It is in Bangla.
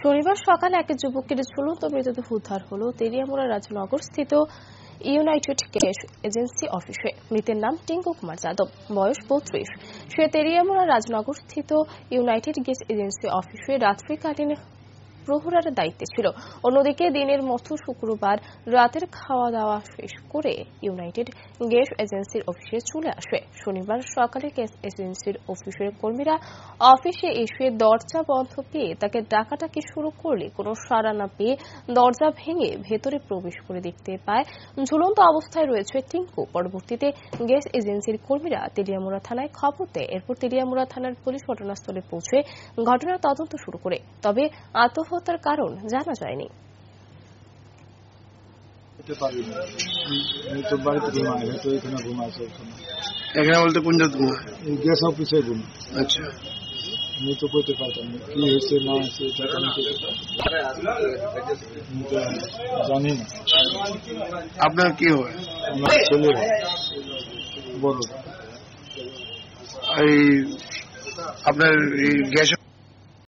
শনিবার সকালে এক যুবকের ঝুলন্ত মৃতদেহ উদ্ধার হল তেরিয়ামুড়া রাজনগর স্থিত ইউনাইটেড ক্যাশ এজেন্সি অফিসে। মৃতের নাম টিঙ্কু কুমার যাদব। বয়স বত্রিশ। সে তেরিয়ামুড়া রাজনগর স্থিত ইউনাইটেড গ্যাস এজেন্সি অফিসে রাত্রিকালীন প্রহরার দায়িত্বে ছিল। অন্যদিকে দিনের মতো শুক্রবার রাতের খাওয়া দাওয়া শেষ করে ইউনাইটেড গ্যাস এজেন্সির অফিসে চলে আসে। শনিবার সকালে গ্যাস এজেন্সির অফিসের কর্মীরা অফিসে এসে দরজা বন্ধ পেয়ে তাকে ডাকাটাকি শুরু করলে কোনো সাড়া না পেয়ে দরজা ভেঙে ভেতরে প্রবেশ করে দেখতে পায়। ঝুলন্ত অবস্থায় রয়েছে টিঙ্কু। পরবর্তীতে গ্যাস এজেন্সির কর্মীরা তেলিয়ামুড়া থানায় খবর দেয়। এরপর তেলিয়ামুড়া থানার পুলিশ ঘটনাস্থলে পৌঁছে ঘটনার তদন্ত শুরু করে। তবে আত্মহত্যার কারণ জানা যায়নি। যেতে পারি। না আমি তো বাড়িতে ঘুমাই হয়তো এখানে ঘুমাইছে ওখানে এখানে। বলতে কোন জায়গা ঘুমায়? গ্যাস অফিসে ঘুমাই আচ্ছা। আমি তো করতে পারতাম না কি হয়েছে না হয়েছে এটা তো আমি করতে পারতাম না। আমি তো জানি না। আপনার কি হয়? আমার ছেলে বড়। এই আপনার এই গ্যাস